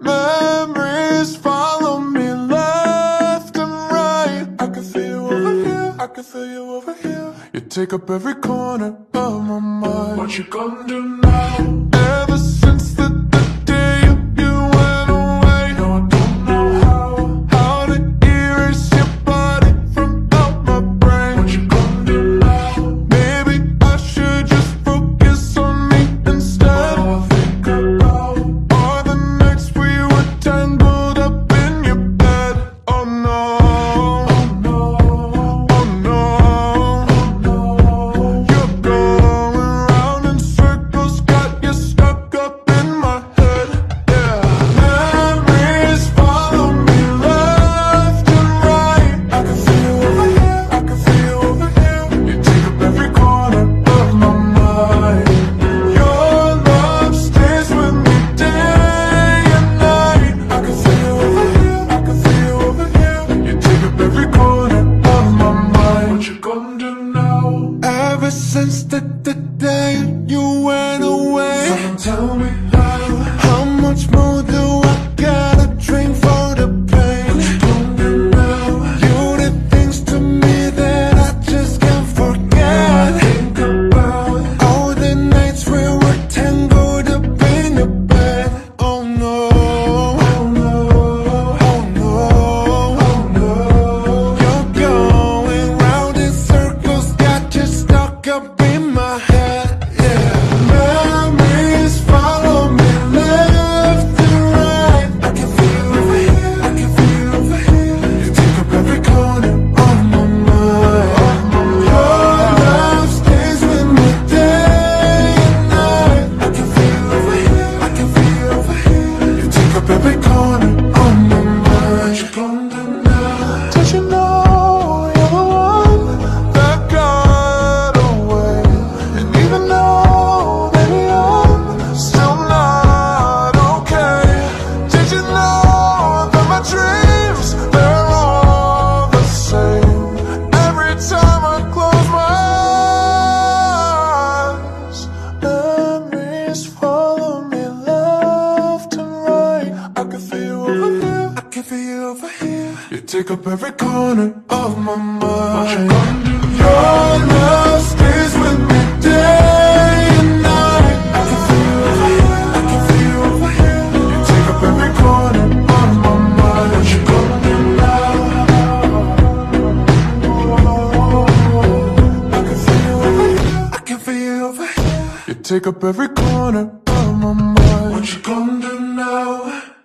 Memories follow me left and right. I can feel you over here. I can feel you over here. You take up every corner of my mind. What you gonna do now? Since the, the day you went away. Someone tell me how How much more here You take up every corner of my mind. Your love stays with me day and night. I can feel you over here, I can feel you over here. You take up every corner of my mind. What you gonna do now? I can feel you over here, I can feel you over here. You take up every corner of my mind. What you gonna do now?